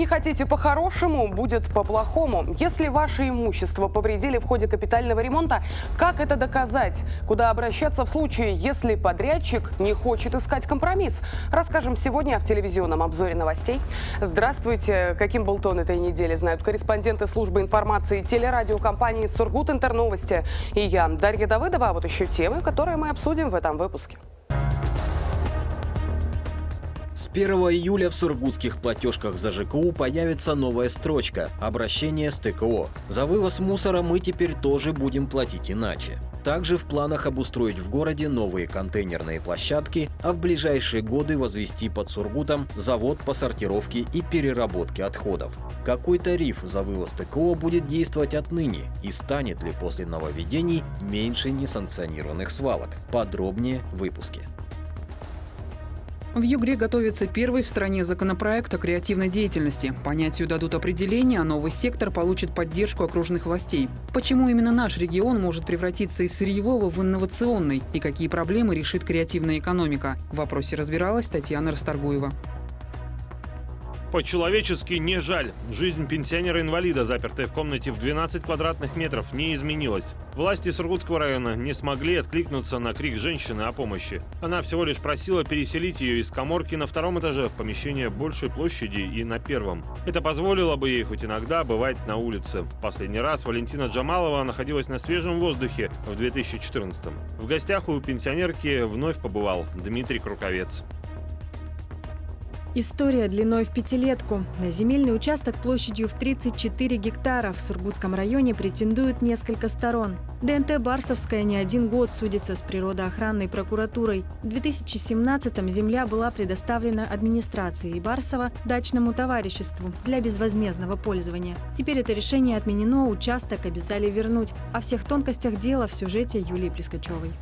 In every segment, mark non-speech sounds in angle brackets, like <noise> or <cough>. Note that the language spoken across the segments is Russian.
Не хотите по-хорошему, будет по-плохому. Если ваше имущество повредили в ходе капитального ремонта, как это доказать? Куда обращаться в случае, если подрядчик не хочет искать компромисс? Расскажем сегодня в телевизионном обзоре новостей. Здравствуйте. Каким был тон этой недели, знают корреспонденты службы информации телерадиокомпании «Сургут Интерновости». И я, Дарья Давыдова. А вот еще темы, которые мы обсудим в этом выпуске. С 1 июля в сургутских платежках за ЖКУ появится новая строчка «Обращение с ТКО». За вывоз мусора мы теперь тоже будем платить иначе. Также в планах обустроить в городе новые контейнерные площадки, а в ближайшие годы возвести под Сургутом завод по сортировке и переработке отходов. Какой тариф за вывоз ТКО будет действовать отныне и станет ли после нововведений меньше несанкционированных свалок? Подробнее в выпуске. В Югре готовится первый в стране законопроект о креативной деятельности. Понятию дадут определение, а новый сектор получит поддержку окружных властей. Почему именно наш регион может превратиться из сырьевого в инновационный и какие проблемы решит креативная экономика? В вопросе разбиралась Татьяна Расторгуева. По-человечески не жаль. Жизнь пенсионера-инвалида, запертой в комнате в 12 квадратных метров, не изменилась. Власти Сургутского района не смогли откликнуться на крик женщины о помощи. Она всего лишь просила переселить ее из коморки на втором этаже в помещение большей площади и на первом. Это позволило бы ей хоть иногда бывать на улице. Последний раз Валентина Джамалова находилась на свежем воздухе в 2014 -м. В гостях у пенсионерки вновь побывал Дмитрий Круковец. История длиной в пятилетку. На земельный участок площадью в 34 гектара в Сургутском районе претендуют несколько сторон. ДНТ «Барсовская» не один год судится с природоохранной прокуратурой. В 2017-м земля была предоставлена администрации Барсова дачному товариществу для безвозмездного пользования. Теперь это решение отменено, участок обязали вернуть. О всех тонкостях дела в сюжете Юлии Плескачевой.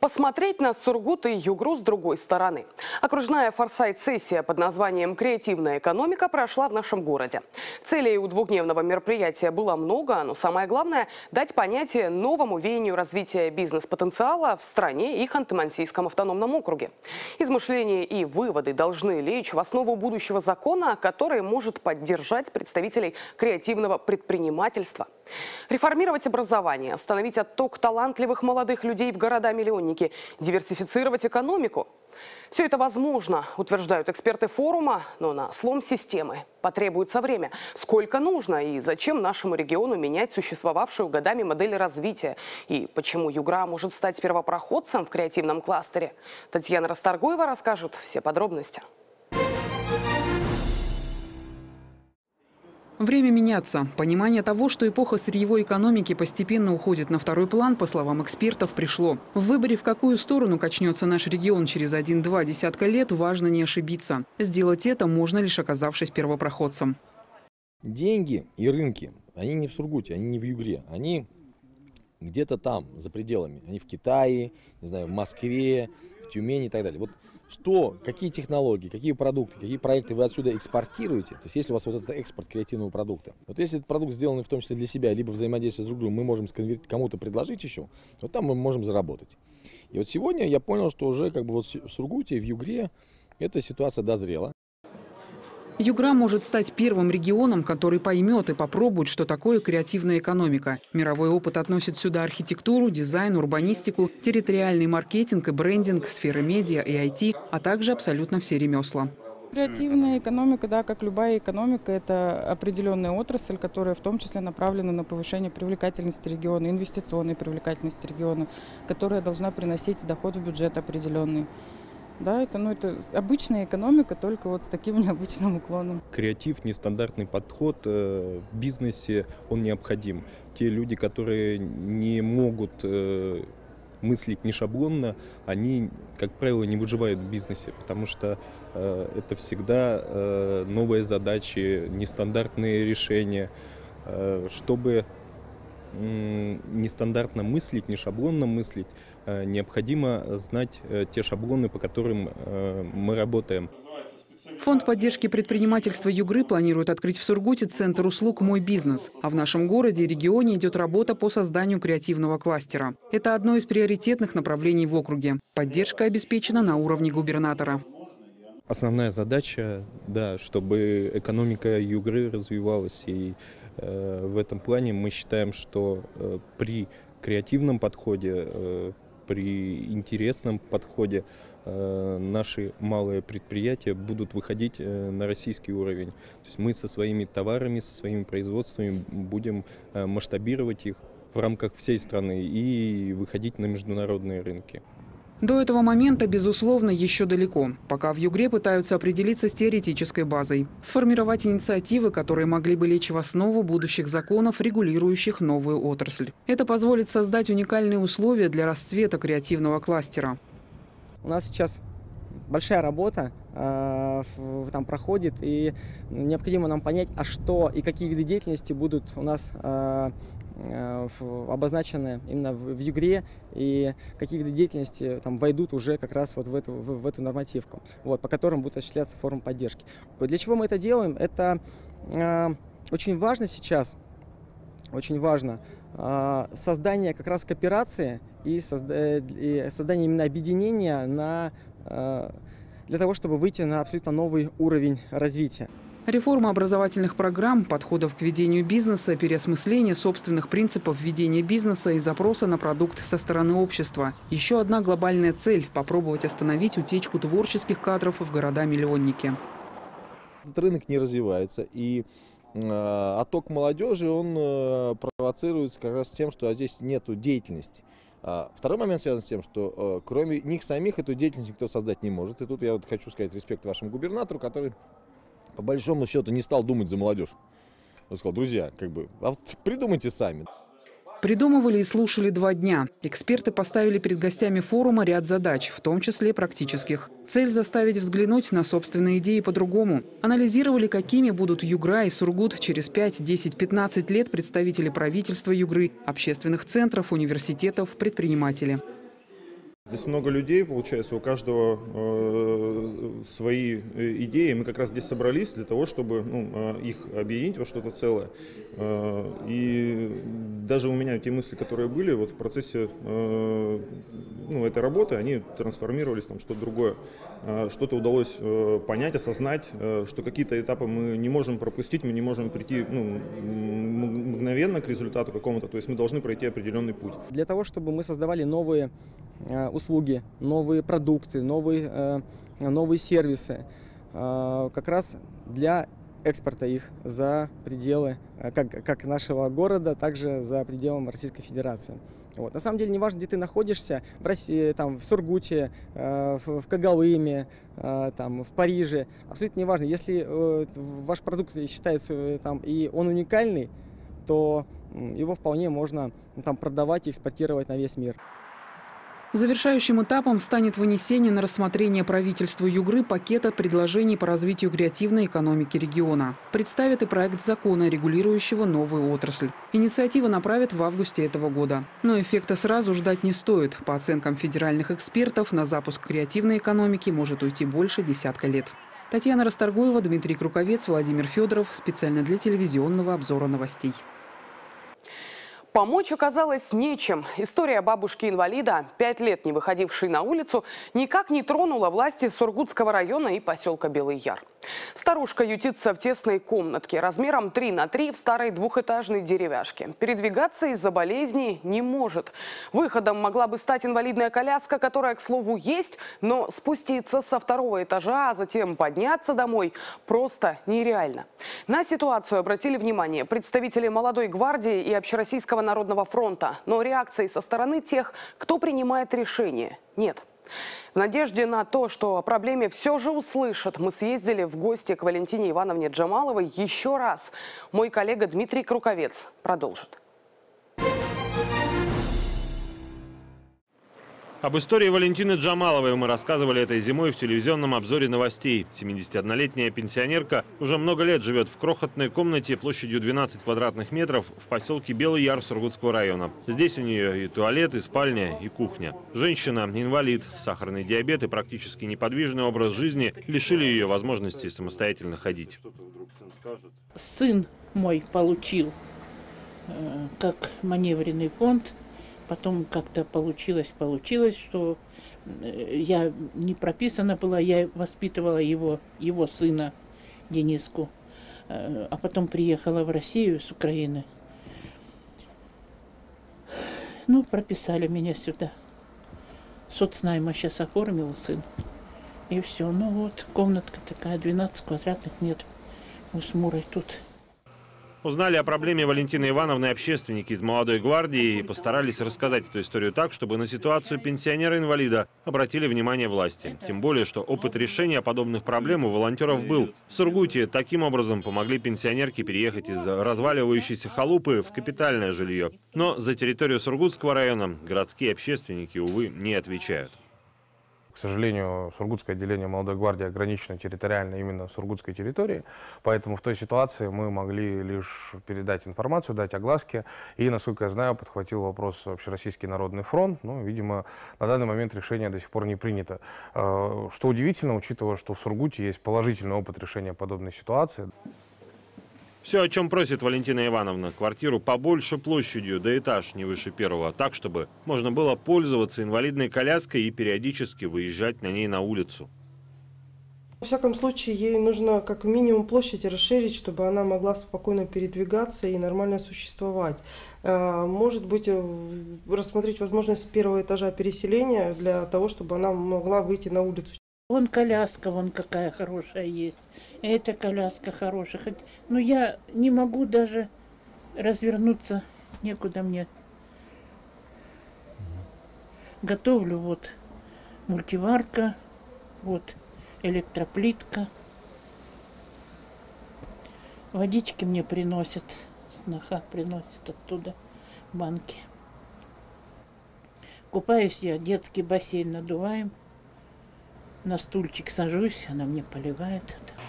Посмотреть на Сургут и Югру с другой стороны. Окружная форсайт-сессия под названием «Креативная экономика» прошла в нашем городе. Целей у двухдневного мероприятия было много, но самое главное – дать понятие новому веянию развития бизнес-потенциала в стране и Ханты-Мансийском автономном округе. Измышления и выводы должны лечь в основу будущего закона, который может поддержать представителей креативного предпринимательства. Реформировать образование, остановить отток талантливых молодых людей в города-миллионники чиновники, диверсифицировать экономику. Все это возможно, утверждают эксперты форума, но на слом системы потребуется время. Сколько нужно и зачем нашему региону менять существовавшую годами модель развития? И почему Югра может стать первопроходцем в креативном кластере? Татьяна Расторгуева расскажет все подробности. Время меняться. Понимание того, что эпоха сырьевой экономики постепенно уходит на второй план, по словам экспертов, пришло. В выборе, в какую сторону качнется наш регион через один-два десятка лет, важно не ошибиться. Сделать это можно лишь оказавшись первопроходцем. Деньги и рынки, они не в Сургуте, они не в Югре, они где-то там, за пределами. Они в Китае, не знаю, в Москве, в Тюмени и так далее. Вот что, какие технологии, какие продукты, какие проекты вы отсюда экспортируете. То есть если у вас вот этот экспорт креативного продукта. Вот если этот продукт сделан в том числе для себя, либо взаимодействие с друг другом, мы можем кому-то предложить еще, вот там мы можем заработать. И вот сегодня я понял, что уже как бы вот в Сургуте, в Югре эта ситуация дозрела. Югра может стать первым регионом, который поймет и попробует, что такое креативная экономика. Мировой опыт относит сюда архитектуру, дизайн, урбанистику, территориальный маркетинг и брендинг, сферы медиа и IT, а также абсолютно все ремесла. Креативная экономика, да, как любая экономика, это определенная отрасль, которая в том числе направлена на повышение привлекательности региона, инвестиционной привлекательности региона, которая должна приносить доход в бюджет определенный. Да, это, ну, это обычная экономика, только вот с таким <laughs> необычным уклоном. Креатив, нестандартный подход э, в бизнесе, он необходим. Те люди, которые не могут э, мыслить не шаблонно, они, как правило, не выживают в бизнесе, потому что э, это всегда э, новые задачи, нестандартные решения. Э, чтобы нестандартно мыслить, не шаблонно мыслить, необходимо знать э, те шаблоны, по которым э, мы работаем. Фонд поддержки предпринимательства Югры планирует открыть в Сургуте центр услуг «Мой бизнес». А в нашем городе и регионе идет работа по созданию креативного кластера. Это одно из приоритетных направлений в округе. Поддержка обеспечена на уровне губернатора. основная задача, да, чтобы экономика Югры развивалась. И э, в этом плане мы считаем, что э, при креативном подходе, э, при интересном подходе э, наши малые предприятия будут выходить э, на российский уровень. То есть мы со своими товарами, со своими производствами будем э, масштабировать их в рамках всей страны и выходить на международные рынки. До этого момента, безусловно, еще далеко, пока в Югре пытаются определиться с теоретической базой, сформировать инициативы, которые могли бы лечь в основу будущих законов, регулирующих новую отрасль. Это позволит создать уникальные условия для расцвета креативного кластера. У нас сейчас большая работа э, там проходит, и необходимо нам понять, а что и какие виды деятельности будут у нас э, обозначены именно в, Югре, и какие виды деятельности там войдут уже как раз вот в эту, в, в эту нормативку, вот, по которым будет осуществляться форма поддержки. Для чего мы это делаем? Это э, очень важно сейчас, очень важно, создание как раз кооперации и, созда и создание именно объединения на для того, чтобы выйти на абсолютно новый уровень развития. Реформа образовательных программ, подходов к ведению бизнеса, переосмысление собственных принципов ведения бизнеса и запроса на продукт со стороны общества. Еще одна глобальная цель – попробовать остановить утечку творческих кадров в города-миллионники. Этот рынок не развивается, и э, отток молодежи, он э, провоцируется как раз тем, что здесь нет деятельности. А, второй момент связан с тем, что э, кроме них самих эту деятельность никто создать не может. И тут я вот хочу сказать респект вашему губернатору, который по большому счету не стал думать за молодежь. Он сказал, друзья, как бы, а вот придумайте сами. Придумывали и слушали два дня. Эксперты поставили перед гостями форума ряд задач, в том числе практических. Цель – заставить взглянуть на собственные идеи по-другому. Анализировали, какими будут Югра и Сургут через 5, 10, 15 лет представители правительства Югры, общественных центров, университетов, предприниматели. Здесь много людей, получается, у каждого э, свои э, идеи. Мы как раз здесь собрались для того, чтобы ну, э, их объединить во что-то целое. Э, и даже у меня те мысли, которые были вот в процессе э, ну, этой работы, они трансформировались в что-то другое. Э, что-то удалось э, понять, осознать, э, что какие-то этапы мы не можем пропустить, мы не можем прийти ну, мгновенно к результату какому-то. То есть мы должны пройти определенный путь. Для того, чтобы мы создавали новые услуги, новые продукты, новые, новые сервисы, как раз для экспорта их за пределы как, как нашего города, также за пределами Российской Федерации. Вот. На самом деле, неважно, где ты находишься, в России, там, в Сургуте, э, в, в Кагалыме, э, там, в Париже, абсолютно неважно. Если э, ваш продукт считается там, и он уникальный, то его вполне можно там, продавать и экспортировать на весь мир. Завершающим этапом станет вынесение на рассмотрение правительства Югры пакета предложений по развитию креативной экономики региона. Представят и проект закона, регулирующего новую отрасль. Инициатива направят в августе этого года. Но эффекта сразу ждать не стоит. По оценкам федеральных экспертов, на запуск креативной экономики может уйти больше десятка лет. Татьяна Расторгуева, Дмитрий Круковец, Владимир Федоров. Специально для телевизионного обзора новостей. Помочь оказалось нечем. История бабушки-инвалида, пять лет не выходившей на улицу, никак не тронула власти Сургутского района и поселка Белый Яр. Старушка ютится в тесной комнатке размером 3 на 3 в старой двухэтажной деревяшке. Передвигаться из-за болезни не может. Выходом могла бы стать инвалидная коляска, которая, к слову, есть, но спуститься со второго этажа, а затем подняться домой просто нереально. На ситуацию обратили внимание представители молодой гвардии и Общероссийского народного фронта. Но реакции со стороны тех, кто принимает решение, нет. В надежде на то, что о проблеме все же услышат, мы съездили в гости к Валентине Ивановне Джамаловой еще раз. Мой коллега Дмитрий Круковец продолжит. Об истории Валентины Джамаловой мы рассказывали этой зимой в телевизионном обзоре новостей. 71-летняя пенсионерка уже много лет живет в крохотной комнате площадью 12 квадратных метров в поселке Белый Яр Сургутского района. Здесь у нее и туалет, и спальня, и кухня. Женщина, инвалид, сахарный диабет и практически неподвижный образ жизни лишили ее возможности самостоятельно ходить. Сын мой получил э, как маневренный фонд Потом как-то получилось, получилось, что Э, Я не прописана была, я воспитывала его, его сына Дениску. Э, А потом приехала в Россию с Украины. Ну, прописали меня сюда. Соцнайма сейчас оформил сын. И все. Ну вот, комнатка такая, 12 квадратных метров. Мы с Мурой тут. Узнали о проблеме Валентины Ивановны общественники из «Молодой гвардии» и постарались рассказать эту историю так, чтобы на ситуацию пенсионера-инвалида обратили внимание власти. Тем более, что опыт решения подобных проблем у волонтеров был. В Сургуте таким образом помогли пенсионерке переехать из разваливающейся халупы в капитальное жилье. Но за территорию Сургутского района городские общественники, увы, не отвечают. Сожалению, Сургутское отделение молодой гвардии ограничено территориально именно Сургутской территории, поэтому в той ситуации мы могли лишь передать информацию, дать огласки, и, насколько я знаю, подхватил вопрос Общероссийский народный фронт, ну, видимо, на данный момент решение до сих пор не принято. Э, Что удивительно, учитывая, что в Сургуте есть положительный опыт решения подобной ситуации. Все, о чем просит Валентина Ивановна. Квартиру побольше площадью, да этаж не выше первого. Так, чтобы можно было пользоваться инвалидной коляской и периодически выезжать на ней на улицу. Во всяком случае, ей нужно как минимум площадь расширить, чтобы она могла спокойно передвигаться и нормально существовать. Э, Может быть, э, рассмотреть возможность первого этажа переселения для того, чтобы она могла выйти на улицу. Вон коляска, вон какая хорошая есть. Эта коляска хорошая. Хоть- Ну, я не могу даже развернуться. Некуда мне. Готовлю вот мультиварка, вот электроплитка. Водички мне приносят. Сноха приносит оттуда банки. Купаюсь я, детский бассейн надуваем. На стульчик сажусь, она мне поливает это.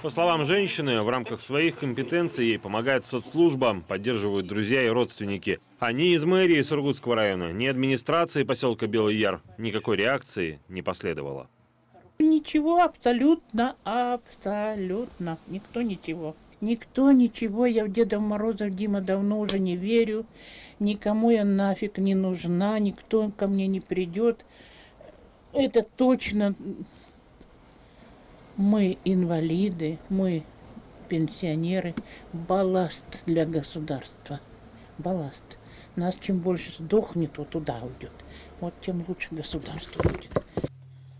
По словам женщины, в рамках своих компетенций ей помогает соцслужба, поддерживают друзья и родственники. Они из мэрии Сургутского района, ни администрации поселка Белый Яр. Никакой реакции не последовало. Ничего, абсолютно, абсолютно. Никто ничего. Никто ничего. Я в Деда Мороза, Дима, давно уже не верю. Никому я нафиг не нужна. Никто ко мне не придет. Это точно. Мы инвалиды, мы пенсионеры. Балласт для государства. Балласт. Нас чем больше сдохнет, то туда уйдет. Вот тем лучше государство будет.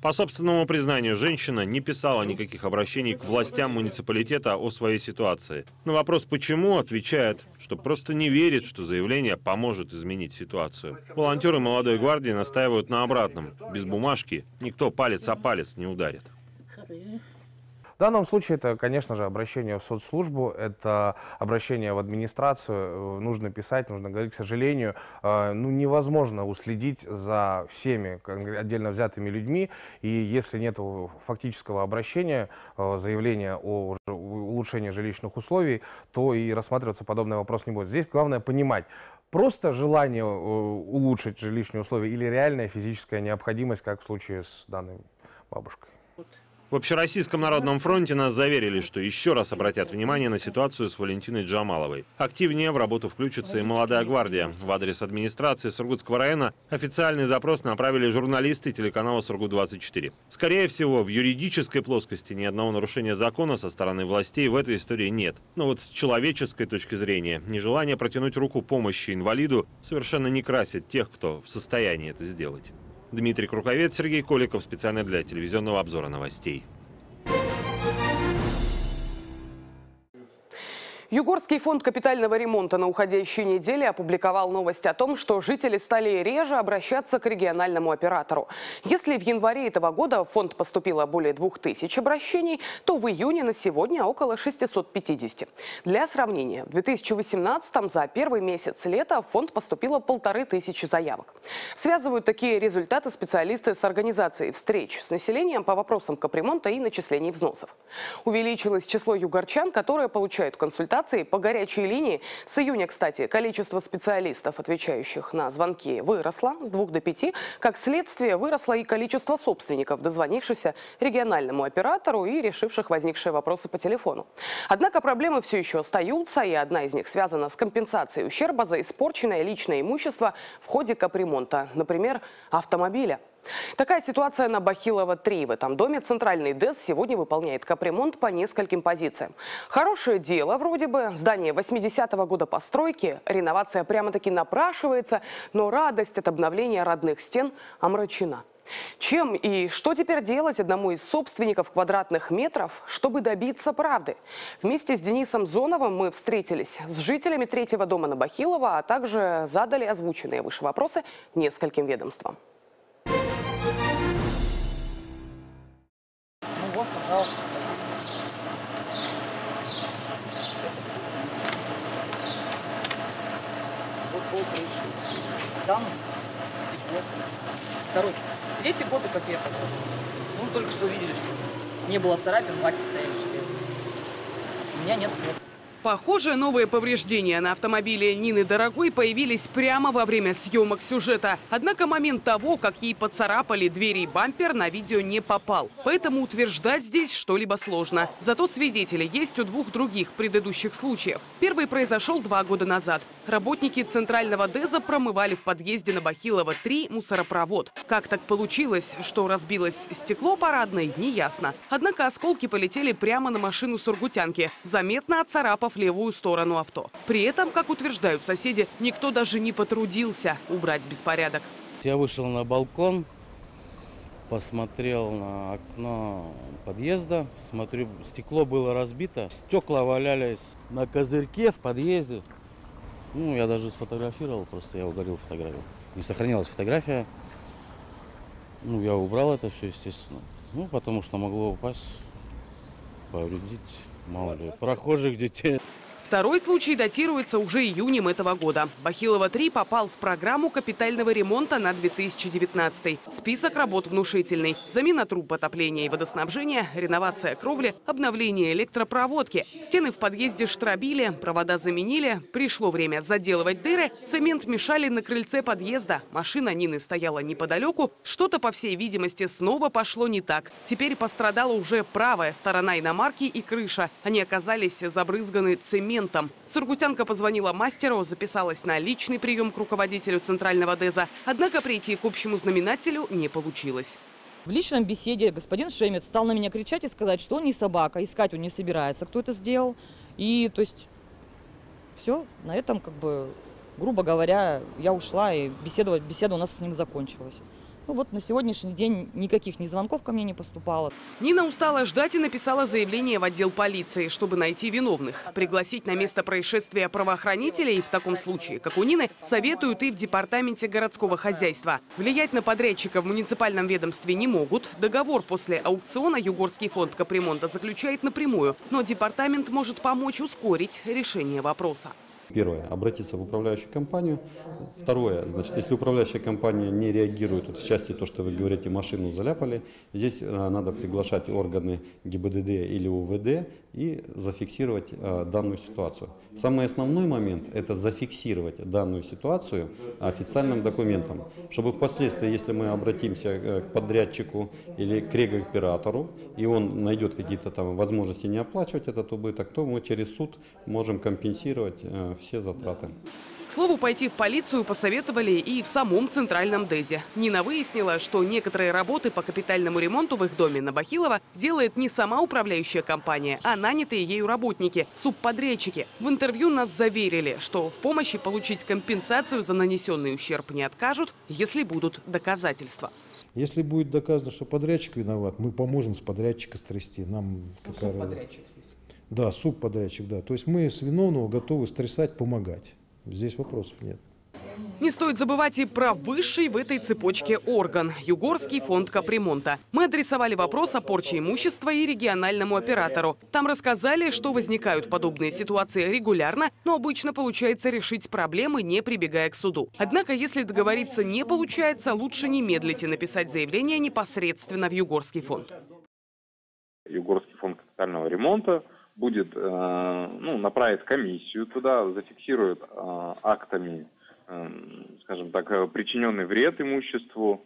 По собственному признанию, женщина не писала никаких обращений к властям муниципалитета о своей ситуации. На вопрос «почему?» отвечает, что просто не верит, что заявление поможет изменить ситуацию. Волонтеры молодой гвардии настаивают на обратном. Без бумажки никто палец о палец не ударит. В данном случае это, конечно же, обращение в соцслужбу, это обращение в администрацию. Э, Нужно писать, нужно говорить, к сожалению, э, ну, невозможно уследить за всеми отдельно взятыми людьми. И если нет фактического обращения, э, заявления о улучшении жилищных условий, то и рассматриваться подобный вопрос не будет. Здесь главное понимать, просто желание улучшить жилищные условия или реальная физическая необходимость, как в случае с данной бабушкой. В Общероссийском народном фронте нас заверили, что еще раз обратят внимание на ситуацию с Валентиной Джамаловой. Активнее в работу включится и молодая гвардия. В адрес администрации Сургутского района официальный запрос направили журналисты телеканала «Сургут-24». Скорее всего, в юридической плоскости ни одного нарушения закона со стороны властей в этой истории нет. Но вот с человеческой точки зрения, нежелание протянуть руку помощи инвалиду совершенно не красит тех, кто в состоянии это сделать. Дмитрий Круковец, Сергей Коликов. Специально для телевизионного обзора новостей. Югорский фонд капитального ремонта на уходящей неделе опубликовал новость о том, что жители стали реже обращаться к региональному оператору. Если в январе этого года в фонд поступило более 2000 обращений, то в июне на сегодня около 650. Для сравнения, в 2018 за первый месяц лета в фонд поступило полторы тысячи заявок. Связывают такие результаты специалисты с организацией встреч с населением по вопросам капремонта и начислений взносов. Увеличилось число югорчан, которые получают консультации по горячей линии. С июня, кстати, количество специалистов, отвечающих на звонки, выросло с 2 до 5. Как следствие, выросло и количество собственников, дозвонившихся региональному оператору и решивших возникшие вопросы по телефону. Однако проблемы все еще остаются, и одна из них связана с компенсацией ущерба за испорченное личное имущество в ходе капремонта, например, автомобиля. Такая ситуация на Бахилова-3. В этом доме центральный ДЭС сегодня выполняет капремонт по нескольким позициям. Хорошее дело вроде бы. Здание 80-го года постройки. Реновация прямо-таки напрашивается, но радость от обновления родных стен омрачена. Чем и что теперь делать одному из собственников квадратных метров, чтобы добиться правды? Вместе с Денисом Зоновым мы встретились с жителями третьего дома на Бахилова, а также задали озвученные выше вопросы нескольким ведомствам. Не было царапин, баки стояли железные. У меня нет слов. Похоже, новые повреждения на автомобиле Нины Дорогой появились прямо во время съемок сюжета. Однако момент того, как ей поцарапали двери и бампер, на видео не попал. Поэтому утверждать здесь что-либо сложно. Зато свидетели есть у двух других предыдущих случаев. Первый произошел два года назад. Работники центрального ДЭЗа промывали в подъезде на Бахилова 3 мусоропровод. Как так получилось, что разбилось стекло парадной, неясно. Однако осколки полетели прямо на машину сургутянки, заметно отцарапав левую сторону авто. При этом, как утверждают соседи, никто даже не потрудился убрать беспорядок. Я вышел на балкон, посмотрел на окно подъезда, смотрю, стекло было разбито, стекла валялись на козырьке в подъезде. Ну, я даже сфотографировал, просто я удалил фотографию. Не сохранилась фотография. Ну, я убрал это все, естественно. Ну, потому что могло упасть, повредить, мало ли, прохожих детей. Второй случай датируется уже июнем этого года. Бахилова-3 попал в программу капитального ремонта на 2019. Список работ внушительный. Замена труб отопления и водоснабжения, реновация кровли, обновление электропроводки. Стены в подъезде штробили, провода заменили. Пришло время заделывать дыры. Цемент мешали на крыльце подъезда. Машина Нины стояла неподалеку. Что-то, по всей видимости, снова пошло не так. Теперь пострадала уже правая сторона иномарки и крыша. Они оказались забрызганы цементом. Сургутянка позвонила мастеру, записалась на личный прием к руководителю центрального ДЭЗа. Однако прийти к общему знаменателю не получилось. В личном беседе господин Шемет стал на меня кричать и сказать, что он не собака, искать он не собирается, кто это сделал. И то есть все, на этом как бы, грубо говоря, я ушла и беседовать, беседа у нас с ним закончилась. Ну вот на сегодняшний день никаких ни звонков ко мне не поступало. Нина устала ждать и написала заявление в отдел полиции, чтобы найти виновных. Пригласить на место происшествия правоохранителей в таком случае, как у Нины, советуют и в департаменте городского хозяйства. Влиять на подрядчика в муниципальном ведомстве не могут. Договор после аукциона Югорский фонд капремонта заключает напрямую. Но департамент может помочь ускорить решение вопроса. Первое, обратиться в управляющую компанию. Второе, значит, если управляющая компания не реагирует, вот в части то, что вы говорите, машину заляпали, здесь э, надо приглашать органы ГИБДД или УВД и зафиксировать э, данную ситуацию. Самый основной момент – это зафиксировать данную ситуацию официальным документом, чтобы впоследствии, если мы обратимся э, к подрядчику или к регоператору, и он найдет какие-то там возможности не оплачивать этот убыток, то мы через суд можем компенсировать э, все затраты. К слову, пойти в полицию посоветовали и в самом центральном ДЭЗе. Нина выяснила, что некоторые работы по капитальному ремонту в их доме на Бахилова делает не сама управляющая компания, а нанятые ею работники, субподрядчики. В интервью нас заверили, что в помощи получить компенсацию за нанесенный ущерб не откажут, если будут доказательства. Если будет доказано, что подрядчик виноват, мы поможем с подрядчика стрясти. Нам какая разница? Да, субподрядчик, да. То есть мы с виновного готовы стрясать, помогать. Здесь вопросов нет. Не стоит забывать и про высший в этой цепочке орган – Югорский фонд капремонта. Мы адресовали вопрос о порче имущества и региональному оператору. Там рассказали, что возникают подобные ситуации регулярно, но обычно получается решить проблемы, не прибегая к суду. Однако, если договориться не получается, лучше не медлить и написать заявление непосредственно в Югорский фонд. Югорский фонд капитального ремонта будет э, ну, направит комиссию туда, зафиксирует э, актами, э, скажем так, причиненный вред имуществу,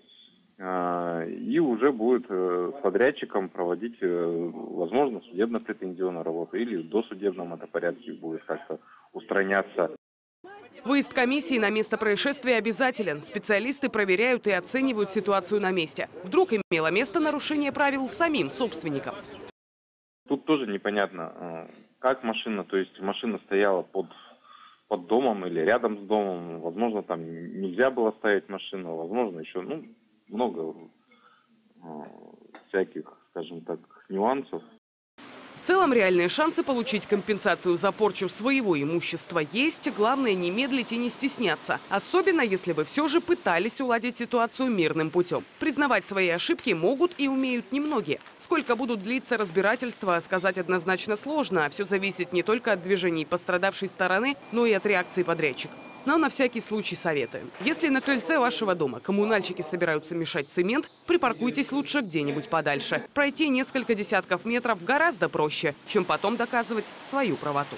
и уже будет с подрядчиком проводить, возможно, судебно-претензионную работу или в досудебном это порядке будет как-то устраняться. Выезд комиссии на место происшествия обязателен. Специалисты проверяют и оценивают ситуацию на месте. Вдруг имело место нарушение правил самим собственником. Тут тоже непонятно, э, как машина, то есть машина стояла под, под домом или рядом с домом, возможно, там нельзя было ставить машину, возможно, еще ну, много э, всяких, скажем так, нюансов. В целом реальные шансы получить компенсацию за порчу своего имущества есть. Главное не медлить и не стесняться. Особенно, если вы все же пытались уладить ситуацию мирным путем. Признавать свои ошибки могут и умеют немногие. Сколько будут длиться разбирательства, сказать однозначно сложно. Все зависит не только от движений пострадавшей стороны, но и от реакции подрядчиков. Но на всякий случай советуем. Если на крыльце вашего дома коммунальщики собираются мешать цемент, припаркуйтесь лучше где-нибудь подальше. Пройти несколько десятков метров гораздо проще, чем потом доказывать свою правоту.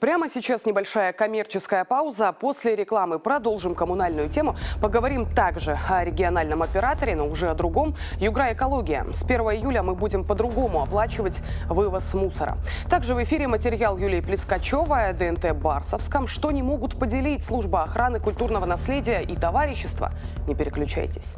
Прямо сейчас небольшая коммерческая пауза. После рекламы продолжим коммунальную тему. Поговорим также о региональном операторе, но уже о другом. Югра Экология. С 1 июля мы будем по-другому оплачивать вывоз мусора. Также в эфире материал Юлии Плескачевой о ДНТ Барсовском. Что не могут поделить служба охраны культурного наследия и товарищества. Не переключайтесь.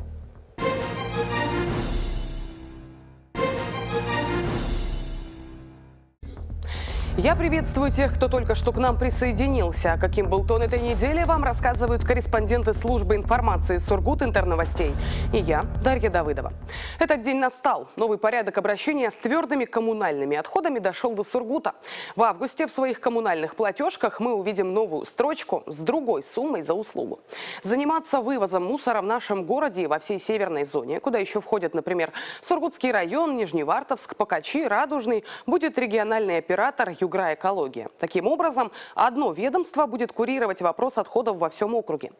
Я приветствую тех, кто только что к нам присоединился. Каким был тон этой недели, вам рассказывают корреспонденты службы информации Сургут Интерновостей. И я, Дарья Давыдова. Этот день настал. Новый порядок обращения с твердыми коммунальными отходами дошел до Сургута. В августе в своих коммунальных платежках мы увидим новую строчку с другой суммой за услугу. Заниматься вывозом мусора в нашем городе и во всей северной зоне, куда еще входят, например, Сургутский район, Нижневартовск, Покачи, Радужный, будет региональный оператор Югра Экология. Таким образом, одно ведомство будет курировать вопрос отходов во всем округе.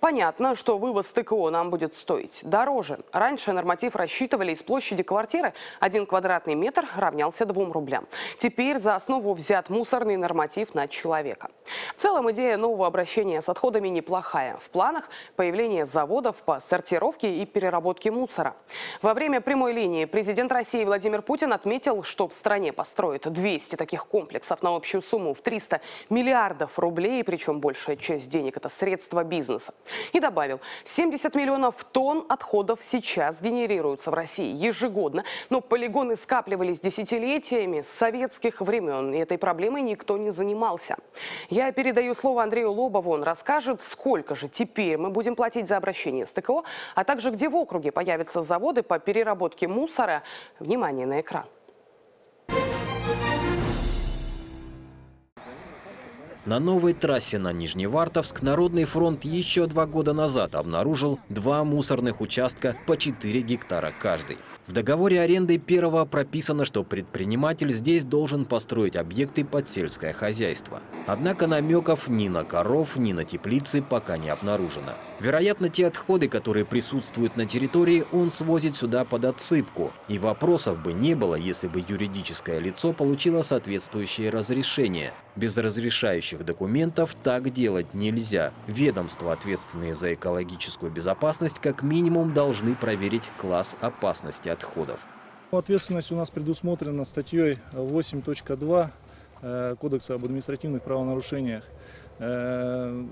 Понятно, что вывоз ТКО нам будет стоить дороже. Раньше норматив рассчитывали из площади квартиры. Один квадратный метр равнялся 2 рублям. Теперь за основу взят мусорный норматив на человека. В целом идея нового обращения с отходами неплохая. В планах появление заводов по сортировке и переработке мусора. Во время прямой линии президент России Владимир Путин отметил, что в стране построят 200 таких комплексов комплексов на общую сумму в 300 миллиардов рублей, причем большая часть денег – это средства бизнеса. И добавил, 70 миллионов тонн отходов сейчас генерируются в России ежегодно, но полигоны скапливались десятилетиями с советских времен, и этой проблемой никто не занимался. Я передаю слово Андрею Лобову, он расскажет, сколько же теперь мы будем платить за обращение с ТКО, а также где в округе появятся заводы по переработке мусора. Внимание на экран. На новой трассе на Нижневартовск Народный фронт еще два года назад обнаружил два мусорных участка по 4 гектара каждый. В договоре аренды первого прописано, что предприниматель здесь должен построить объекты под сельское хозяйство. Однако намеков ни на коров, ни на теплицы пока не обнаружено. Вероятно, те отходы, которые присутствуют на территории, он свозит сюда под отсыпку. И вопросов бы не было, если бы юридическое лицо получило соответствующее разрешение. Без разрешающих документов так делать нельзя. Ведомства, ответственные за экологическую безопасность, как минимум должны проверить класс опасности отходов. Ответственность у нас предусмотрена статьей 8.2 э, Кодекса об административных правонарушениях. Э,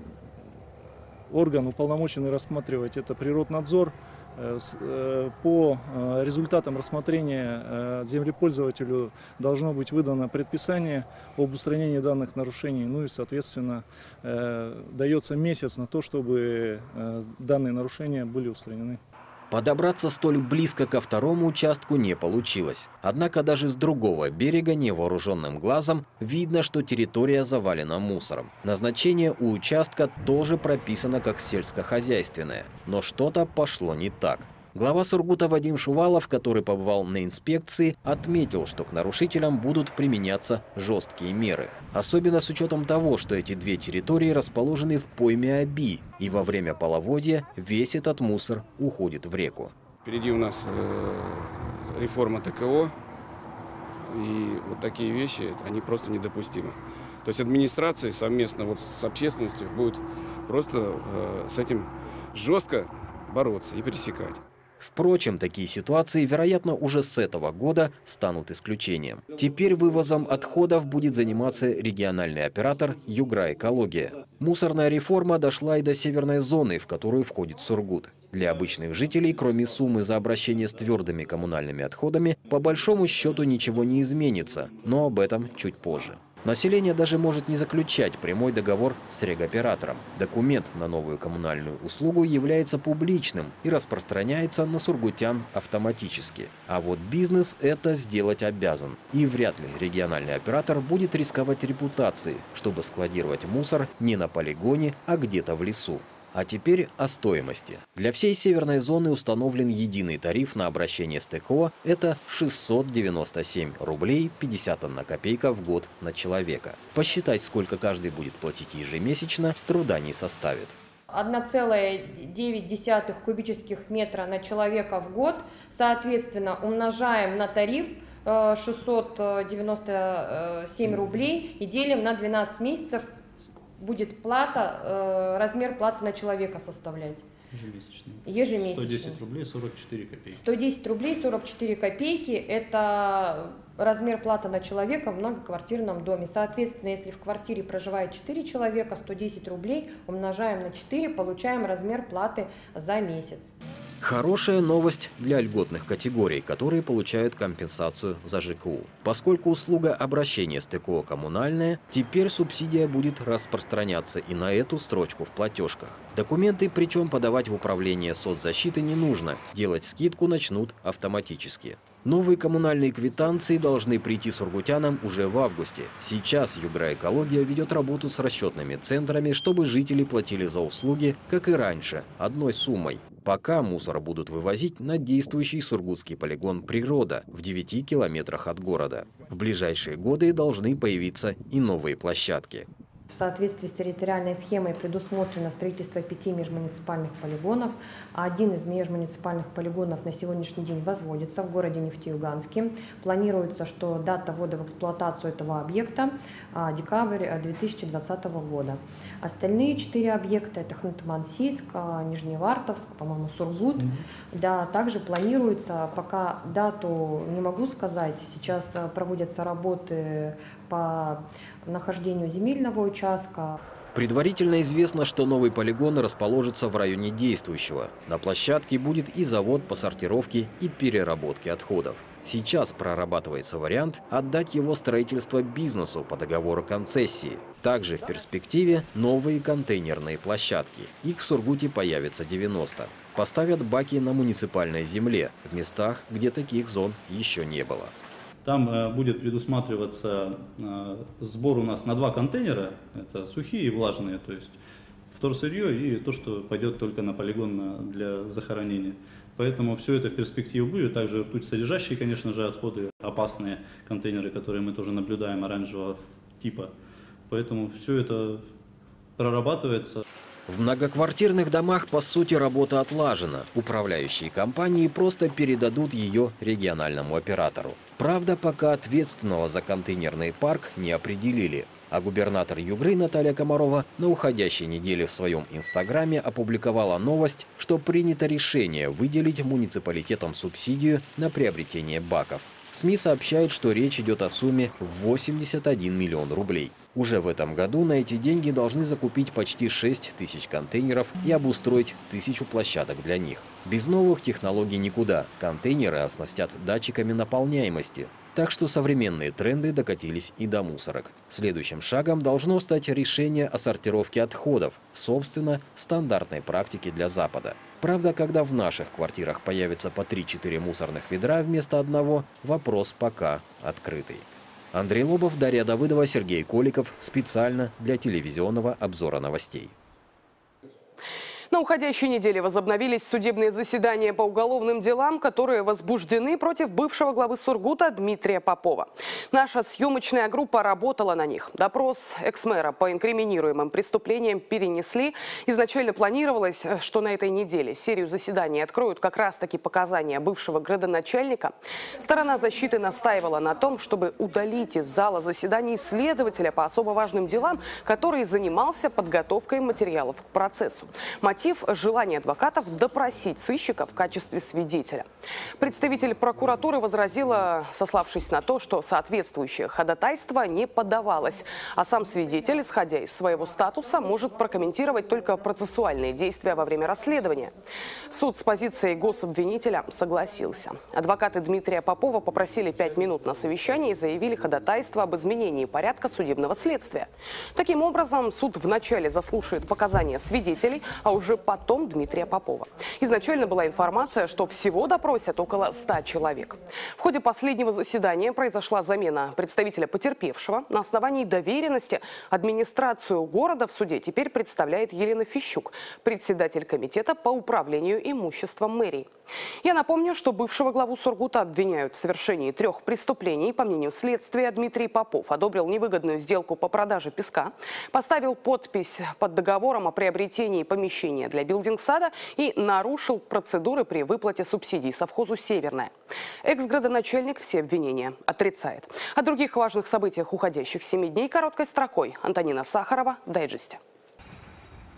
орган, уполномоченный рассматривать это Природнадзор, э, по результатам рассмотрения землепользователю должно быть выдано предписание об устранении данных нарушений, ну и, соответственно, дается месяц на то, чтобы данные нарушения были устранены. Подобраться столь близко ко второму участку не получилось. Однако даже с другого берега невооруженным глазом видно, что территория завалена мусором. Назначение у участка тоже прописано как сельскохозяйственное. Но что-то пошло не так. Глава Сургута Вадим Шувалов, который побывал на инспекции, отметил, что к нарушителям будут применяться жесткие меры. Особенно с учетом того, что эти две территории расположены в пойме Аби, и во время половодья весь этот мусор уходит в реку. Впереди у нас э, реформа ТКО, и вот такие вещи, они просто недопустимы. То есть администрация совместно вот с общественностью будет просто э, с этим жестко бороться и пересекать. Впрочем, такие ситуации, вероятно, уже с этого года станут исключением. Теперь вывозом отходов будет заниматься региональный оператор «Югра Экология». Мусорная реформа дошла и до северной зоны, в которую входит Сургут. Для обычных жителей, кроме суммы за обращение с твердыми коммунальными отходами, по большому счету ничего не изменится, но об этом чуть позже. Население даже может не заключать прямой договор с регоператором. Документ на новую коммунальную услугу является публичным и распространяется на сургутян автоматически. А вот бизнес это сделать обязан. И вряд ли региональный оператор будет рисковать репутацией, чтобы складировать мусор не на полигоне, а где-то в лесу. А теперь о стоимости. Для всей северной зоны установлен единый тариф на обращение с ТКО. Это 697 рублей 51 копейка в год на человека. Посчитать, сколько каждый будет платить ежемесячно, труда не составит. 1,9 кубических метра на человека в год. Соответственно, умножаем на тариф 697 рублей и делим на 12 месяцев будет плата, э, размер платы на человека составлять. Ежемесячный. Ежемесячный. 110 рублей 44 копейки. 110 рублей 44 копейки – это размер платы на человека в многоквартирном доме. Соответственно, если в квартире проживает 4 человека, 110 рублей умножаем на 4, получаем размер платы за месяц. Хорошая новость для льготных категорий, которые получают компенсацию за ЖКУ. Поскольку услуга обращения с ТКО коммунальная, теперь субсидия будет распространяться и на эту строчку в платежках. Документы причем подавать в управление соцзащиты не нужно, делать скидку начнут автоматически. Новые коммунальные квитанции должны прийти сургутянам уже в августе. Сейчас Югра-экология ведет работу с расчетными центрами, чтобы жители платили за услуги, как и раньше, одной суммой. Пока мусор будут вывозить на действующий сургутский полигон «Природа» в 9 километрах от города. В ближайшие годы должны появиться и новые площадки. В соответствии с территориальной схемой предусмотрено строительство пяти межмуниципальных полигонов. Один из межмуниципальных полигонов на сегодняшний день возводится в городе Нефтеюганске. Планируется, что дата ввода в эксплуатацию этого объекта – декабрь 2020 года. Остальные четыре объекта – это Ханты-Мансийск, Нижневартовск, по-моему, Сургут. Mm -hmm. Да, также планируется, пока дату не могу сказать, сейчас проводятся работы по нахождению земельного участка. Предварительно известно, что новый полигон расположится в районе действующего. На площадке будет и завод по сортировке и переработке отходов. Сейчас прорабатывается вариант отдать его строительство бизнесу по договору концессии. Также в перспективе новые контейнерные площадки. Их в Сургуте появится 90. Поставят баки на муниципальной земле, в местах, где таких зон еще не было. Там э, будет предусматриваться э, сбор у нас на два контейнера, это сухие и влажные, то есть вторсырье и то, что пойдет только на полигон для захоронения. Поэтому все это в перспективе будет. Также ртуть содержащие, конечно же, отходы, опасные контейнеры, которые мы тоже наблюдаем оранжевого типа. Поэтому все это прорабатывается. В многоквартирных домах, по сути, работа отлажена. Управляющие компании просто передадут ее региональному оператору. Правда, пока ответственного за контейнерный парк не определили. А губернатор Югры Наталья Комарова на уходящей неделе в своем инстаграме опубликовала новость, что принято решение выделить муниципалитетам субсидию на приобретение баков. СМИ сообщают, что речь идет о сумме в 81 миллион рублей. Уже в этом году на эти деньги должны закупить почти 6 тысяч контейнеров и обустроить тысячу площадок для них. Без новых технологий никуда. Контейнеры оснастят датчиками наполняемости. Так что современные тренды докатились и до мусорок. Следующим шагом должно стать решение о сортировке отходов, собственно, стандартной практики для Запада. Правда, когда в наших квартирах появится по 3-4 мусорных ведра вместо одного, вопрос пока открытый. Андрей Лобов, Дарья Давыдова, Сергей Коликов. Специально для телевизионного обзора новостей. На уходящей неделе возобновились судебные заседания по уголовным делам, которые возбуждены против бывшего главы Сургута Дмитрия Попова. Наша съемочная группа работала на них. Допрос экс-мэра по инкриминируемым преступлениям перенесли. Изначально планировалось, что на этой неделе серию заседаний откроют как раз-таки показания бывшего градоначальника. Сторона защиты настаивала на том, чтобы удалить из зала заседаний следователя по особо важным делам, который занимался подготовкой материалов к процессу. Желание адвокатов допросить сыщика в качестве свидетеля. Представитель прокуратуры возразила, сославшись на то, что соответствующее ходатайство не подавалось, а сам свидетель, исходя из своего статуса, может прокомментировать только процессуальные действия во время расследования. Суд с позицией гособвинителя согласился. Адвокаты Дмитрия Попова попросили пять минут на совещание и заявили ходатайство об изменении порядка судебного следствия. Таким образом, суд вначале заслушает показания свидетелей, а уже потом Дмитрия Попова. Изначально была информация, что всего допросят около 100 человек. В ходе последнего заседания произошла замена представителя потерпевшего. На основании доверенности администрацию города в суде теперь представляет Елена Фищук, председатель комитета по управлению имуществом мэрии. Я напомню, что бывшего главу Сургута обвиняют в совершении трех преступлений. По мнению следствия, Дмитрий Попов одобрил невыгодную сделку по продаже песка, поставил подпись под договором о приобретении помещения для билдинг-сада и нарушил процедуры при выплате субсидий совхозу «Северная». Экс-градоначальник все обвинения отрицает. О других важных событиях уходящих семи дней короткой строкой Антонина Сахарова в дайджесте.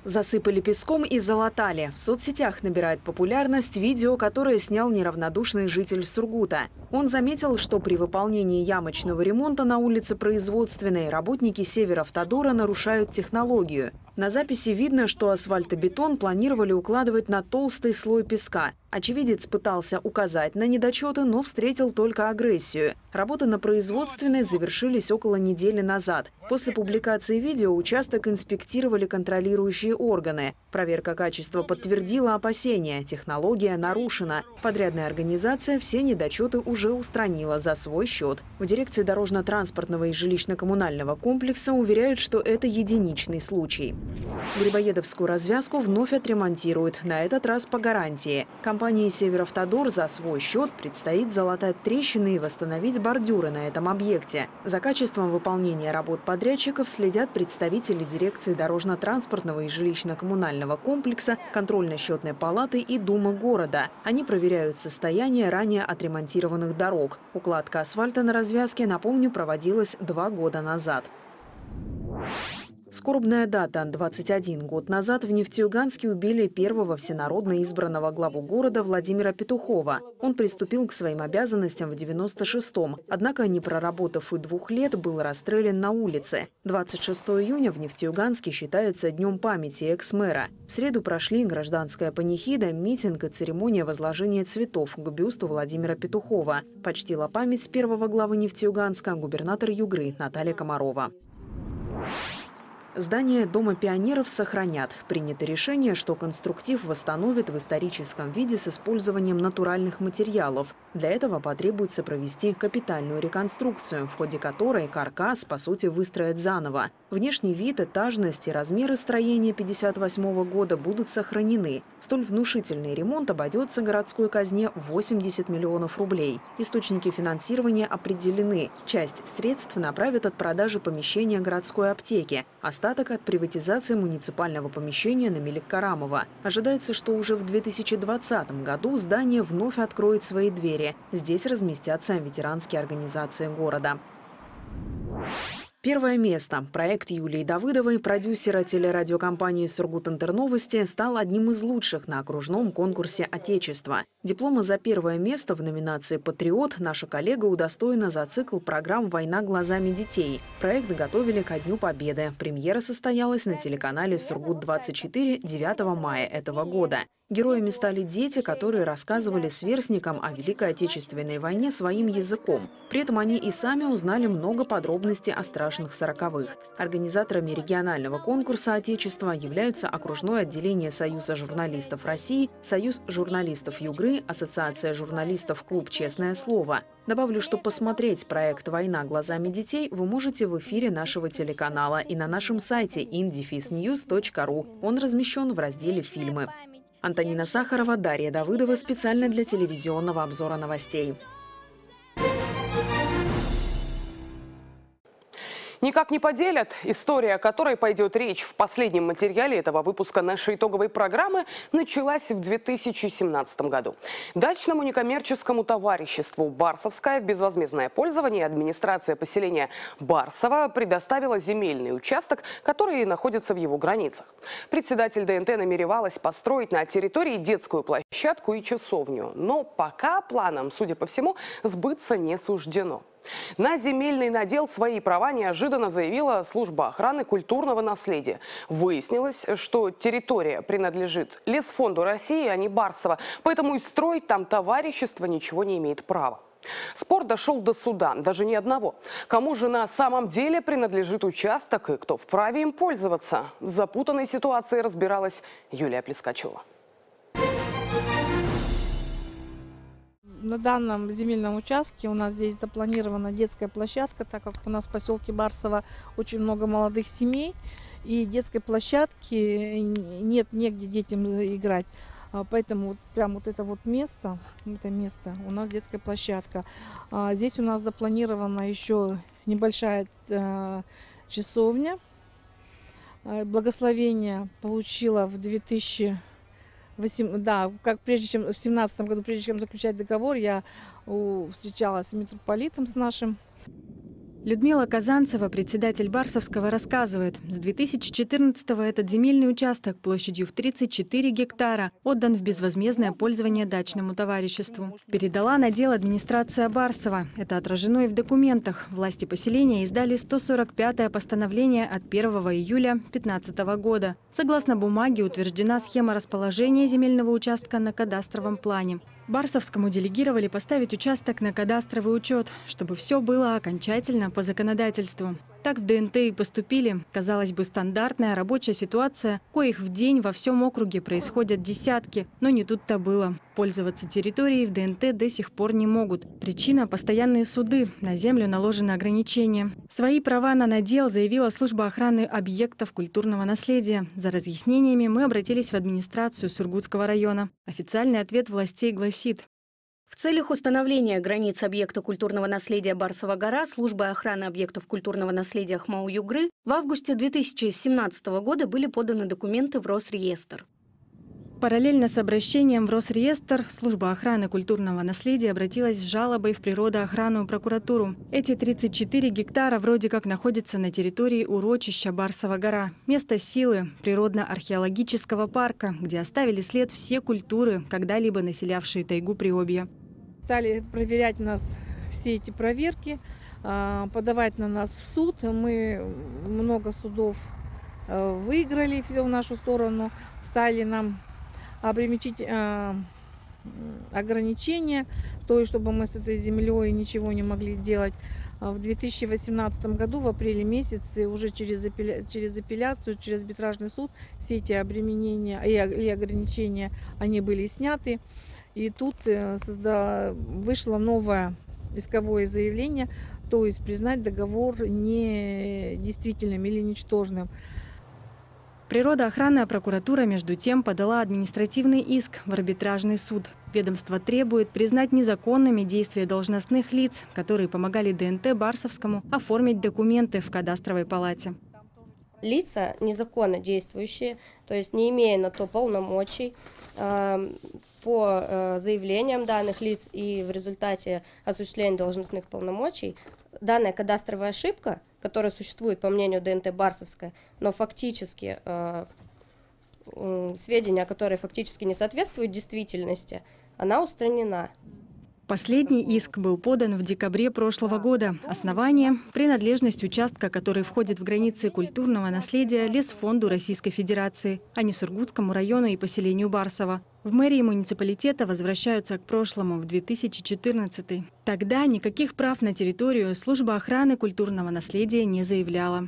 Засыпали песком и залатали. В соцсетях набирает популярность видео, которое снял неравнодушный житель Сургута. Он заметил, что при выполнении ямочного ремонта на улице Производственной работники Северавтодора нарушают технологию. На записи видно, что асфальтобетон планировали укладывать на толстый слой песка. Очевидец пытался указать на недочеты, но встретил только агрессию. Работы на производственной завершились около недели назад. После публикации видео участок инспектировали контролирующие органы. Проверка качества подтвердила опасения. Технология нарушена. Подрядная организация все недочеты уже устранила за свой счет. В дирекции дорожно-транспортного и жилищно-коммунального комплекса уверяют, что это единичный случай. Грибоедовскую развязку вновь отремонтируют, на этот раз по гарантии. Компании «Северавтодор» за свой счет предстоит залатать трещины и восстановить бордюры на этом объекте. За качеством выполнения работ подрядчиков следят представители дирекции дорожно-транспортного и жилищно-коммунального комплекса, контрольно-счетной палаты и Думы города. Они проверяют состояние ранее отремонтированных дорог. Укладка асфальта на развязке, напомню, проводилась два года назад. Скорбная дата. 21 год назад в Нефтеюганске убили первого всенародно избранного главу города Владимира Петухова. Он приступил к своим обязанностям в 96-м, однако, не проработав и двух лет, был расстрелян на улице. 26 июня в Нефтеюганске считается днем памяти экс-мэра. В среду прошли гражданская панихида, митинг и церемония возложения цветов к бюсту Владимира Петухова. Почтила память первого главы Нефтеюганска губернатор Югры Наталья Комарова. Здание Дома пионеров сохранят. Принято решение, что конструктив восстановят в историческом виде с использованием натуральных материалов. Для этого потребуется провести капитальную реконструкцию, в ходе которой каркас, по сути, выстроят заново. Внешний вид, этажность и размеры строения 1958 года будут сохранены. Столь внушительный ремонт обойдется городской казне в 80 миллионов рублей. Источники финансирования определены. Часть средств направят от продажи помещения городской аптеки, остаток от приватизации муниципального помещения на Мелик Карамова. Ожидается, что уже в 2020 году здание вновь откроет свои двери. Здесь разместятся ветеранские организации города. Первое место. Проект Юлии Давыдовой, продюсера телерадиокомпании «Сургут-Интерновости», стал одним из лучших на окружном конкурсе «Отечество». Диплома за первое место в номинации «Патриот» наша коллега удостоена за цикл программ «Война глазами детей». Проект готовили ко Дню Победы. Премьера состоялась на телеканале «Сургут-24» 9 мая этого года. Героями стали дети, которые рассказывали сверстникам о Великой Отечественной войне своим языком. При этом они и сами узнали много подробностей о страшных сороковых. Организаторами регионального конкурса «Отечество» являются окружное отделение Союза журналистов России, Союз журналистов Югры, Ассоциация журналистов «Клуб Честное слово». Добавлю, что посмотреть проект «Война глазами детей» вы можете в эфире нашего телеканала и на нашем сайте indefisnews.ru. Он размещен в разделе «Фильмы». Антонина Сахарова, Дарья Давыдова специально для телевизионного обзора новостей. Никак не поделят. История, о которой пойдет речь в последнем материале этого выпуска нашей итоговой программы, началась в 2017 году. Дачному некоммерческому товариществу «Барсовское» в безвозмездное пользование администрация поселения Барсово предоставила земельный участок, который находится в его границах. Председатель ДНТ намеревалась построить на территории детскую площадку и часовню. Но пока планам, судя по всему, сбыться не суждено. На земельный надел свои права неожиданно заявила служба охраны культурного наследия. Выяснилось, что территория принадлежит Лесфонду России, а не Барсово, поэтому и строить там товарищество ничего не имеет права. Спор дошел до суда, даже не одного. Кому же на самом деле принадлежит участок и кто вправе им пользоваться? В запутанной ситуации разбиралась Юлия Плескачева. На данном земельном участке у нас здесь запланирована детская площадка, так как у нас в поселке Барсово очень много молодых семей, и детской площадки нет негде детям играть. А, поэтому вот прям вот это вот место, это место, у нас детская площадка. А, здесь у нас запланирована еще небольшая э, часовня. А, благословение получила в 2000 8, да, как прежде чем в семнадцатом году, прежде чем заключать договор, я у, встречалась с митрополитом с нашим. Людмила Казанцева, председатель Барсовского, рассказывает, с 2014-го этот земельный участок площадью в 34 гектара отдан в безвозмездное пользование дачному товариществу. Передала на дело администрация Барсова. Это отражено и в документах. Власти поселения издали 145-е постановление от 1 июля 2015 года. Согласно бумаге утверждена схема расположения земельного участка на кадастровом плане. Барсовскому делегировали поставить участок на кадастровый учет, чтобы все было окончательно по законодательству. Так в ДНТ и поступили. Казалось бы, стандартная рабочая ситуация, коих в день во всем округе происходят десятки. Но не тут-то было. Пользоваться территорией в ДНТ до сих пор не могут. Причина – постоянные суды. На землю наложены ограничения. Свои права на надел заявила служба охраны объектов культурного наследия. За разъяснениями мы обратились в администрацию Сургутского района. Официальный ответ властей гласит в целях установления границ объекта культурного наследия Барсова гора службой охраны объектов культурного наследия Хмау-Югры в августе 2017 года были поданы документы в Росреестр. Параллельно с обращением в Росреестр служба охраны культурного наследия обратилась с жалобой в природоохранную прокуратуру. Эти 34 гектара вроде как находятся на территории урочища Барсова гора, место силы природно-археологического парка, где оставили след все культуры, когда-либо населявшие тайгу Приобья. Стали проверять нас все эти проверки, а, подавать на нас в суд. Мы много судов э, выиграли все в нашу сторону, стали нам обремечить э, ограничения, то есть чтобы мы с этой землей ничего не могли делать. А в 2018 году, в апреле месяце, уже через, апелля... через апелляцию, через арбитражный суд, все эти обременения и, и ограничения, они были сняты. И тут э, созда... вышло новое исковое заявление, то есть признать договор недействительным или ничтожным. Природоохранная прокуратура, между тем, подала административный иск в арбитражный суд. Ведомство требует признать незаконными действия должностных лиц, которые помогали ДНТ Барсовскому оформить документы в кадастровой палате. Лица незаконно действующие, то есть не имея на то полномочий, э, по э, заявлениям данных лиц и в результате осуществления должностных полномочий, данная кадастровая ошибка – которая существует, по мнению ДНТ Барсовская, но фактически э, сведения, которые фактически не соответствуют действительности, она устранена. Последний иск был подан в декабре прошлого года. Основание – принадлежность участка, который входит в границы культурного наследия Лесфонду Российской Федерации, а не Сургутскому району и поселению Барсово. В мэрии муниципалитета возвращаются к прошлому, в 2014 Тогда никаких прав на территорию служба охраны культурного наследия не заявляла.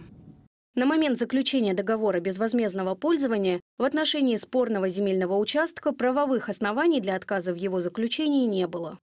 На момент заключения договора безвозмездного пользования в отношении спорного земельного участка правовых оснований для отказа в его заключении не было.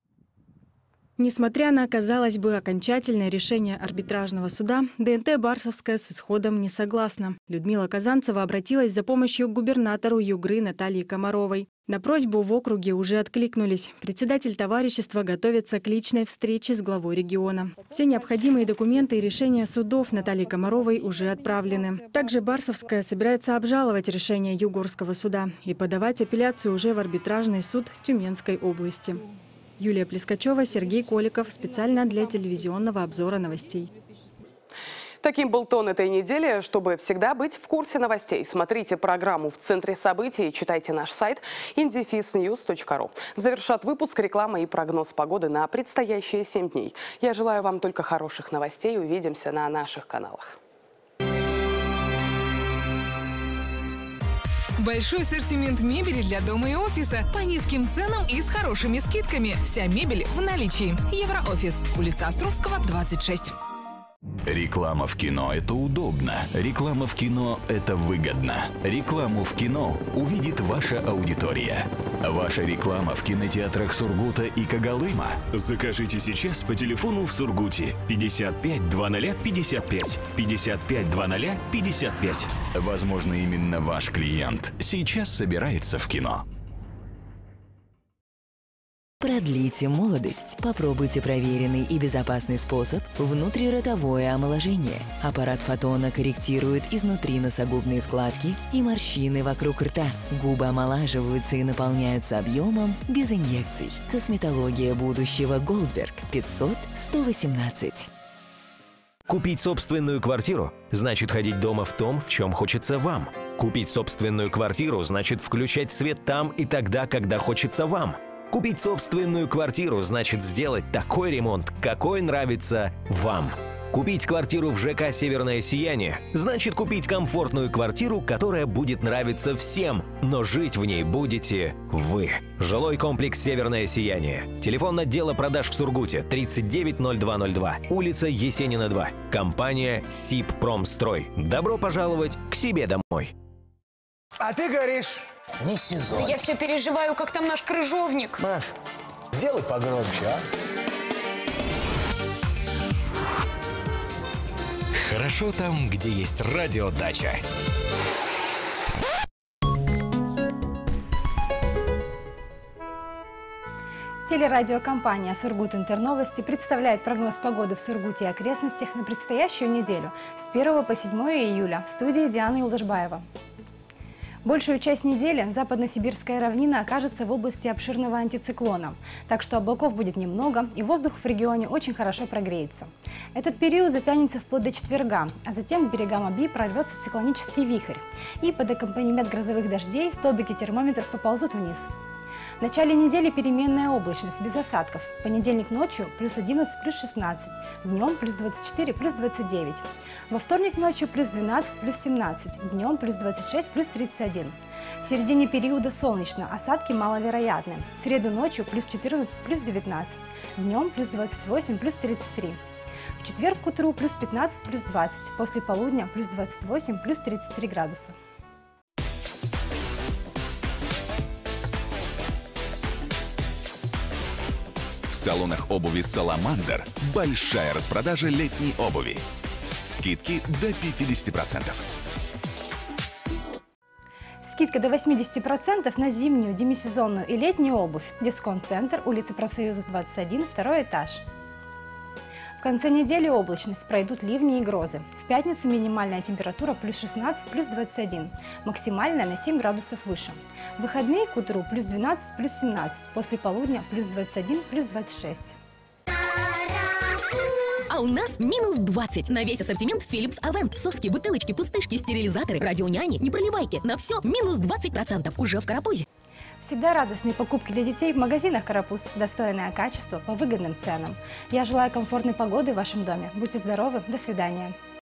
Несмотря на, казалось бы, окончательное решение арбитражного суда, ДНТ Барсовская с исходом не согласна. Людмила Казанцева обратилась за помощью к губернатору Югры Натальи Комаровой. На просьбу в округе уже откликнулись. Председатель товарищества готовится к личной встрече с главой региона. Все необходимые документы и решения судов Натальи Комаровой уже отправлены. Также Барсовская собирается обжаловать решение Югорского суда и подавать апелляцию уже в арбитражный суд Тюменской области. Юлия Плескачева, Сергей Коликов. Специально для телевизионного обзора новостей. Таким был тон этой недели. Чтобы всегда быть в курсе новостей, смотрите программу «В центре событий» и читайте наш сайт indefisnews.ru. Завершат выпуск реклама и прогноз погоды на предстоящие 7 дней. Я желаю вам только хороших новостей. Увидимся на наших каналах. Большой ассортимент мебели для дома и офиса по низким ценам и с хорошими скидками. Вся мебель в наличии. Евроофис. Улица Островского, 26. Реклама в кино – это удобно. Реклама в кино – это выгодно. Рекламу в кино увидит ваша аудитория. Ваша реклама в кинотеатрах Сургута и Кагалыма. Закажите сейчас по телефону в Сургуте 55 20 55 55 20 55. Возможно, именно ваш клиент сейчас собирается в кино. Продлите молодость. Попробуйте проверенный и безопасный способ внутриротовое омоложение. Аппарат фотона корректирует изнутри носогубные складки и морщины вокруг рта. Губы омолаживаются и наполняются объемом без инъекций. Косметология будущего Goldberg 500 118. Купить собственную квартиру значит ходить дома в том, в чем хочется вам. Купить собственную квартиру значит включать свет там и тогда, когда хочется вам. Купить собственную квартиру значит сделать такой ремонт, какой нравится вам. Купить квартиру в ЖК «Северное сияние» значит купить комфортную квартиру, которая будет нравиться всем, но жить в ней будете вы. Жилой комплекс «Северное сияние». Телефон отдела продаж в Сургуте 390202, улица Есенина 2. Компания «Сип Промстрой». Добро пожаловать к себе домой. А ты говоришь, не сезон. Я все переживаю, как там наш крыжовник. Маш, сделай погромче, а? Хорошо там, где есть радиодача. Телерадиокомпания «Сургут Интерновости» представляет прогноз погоды в Сургуте и окрестностях на предстоящую неделю с 1 по 7 июля в студии Дианы Улдашбаева. Большую часть недели западно-сибирская равнина окажется в области обширного антициклона, так что облаков будет немного и воздух в регионе очень хорошо прогреется. Этот период затянется вплоть до четверга, а затем к берегам Аби прорвется циклонический вихрь, и под аккомпанемент грозовых дождей столбики термометров поползут вниз. В начале недели переменная облачность, без осадков. Понедельник ночью плюс 11, плюс 16, днем плюс 24, плюс 29. Во вторник ночью плюс 12, плюс 17, днем плюс 26, плюс 31. В середине периода солнечно, осадки маловероятны. В среду ночью плюс 14, плюс 19, днем плюс 28, плюс 33. В четверг к утру плюс 15, плюс 20, после полудня плюс 28, плюс 33 градуса. Салонах обуви «Саламандр» большая распродажа летней обуви. Скидки до 50%. Скидка до 80% на зимнюю, демисезонную и летнюю обувь. Дисконт-центр, улица Профсоюзов, 21, второй этаж. В конце недели облачность, пройдут ливни и грозы. В пятницу минимальная температура плюс 16, плюс 21, максимальная на 7 градусов выше. В выходные к утру плюс 12, плюс 17, после полудня плюс 21, плюс 26. А у нас минус 20 на весь ассортимент Philips Avent. Соски, бутылочки, пустышки, стерилизаторы, радионяни, не проливайки. На все минус 20% уже в Карапузе. Всегда радостные покупки для детей в магазинах «Карапуз». Достойное качество по выгодным ценам. Я желаю комфортной погоды в вашем доме. Будьте здоровы. До свидания.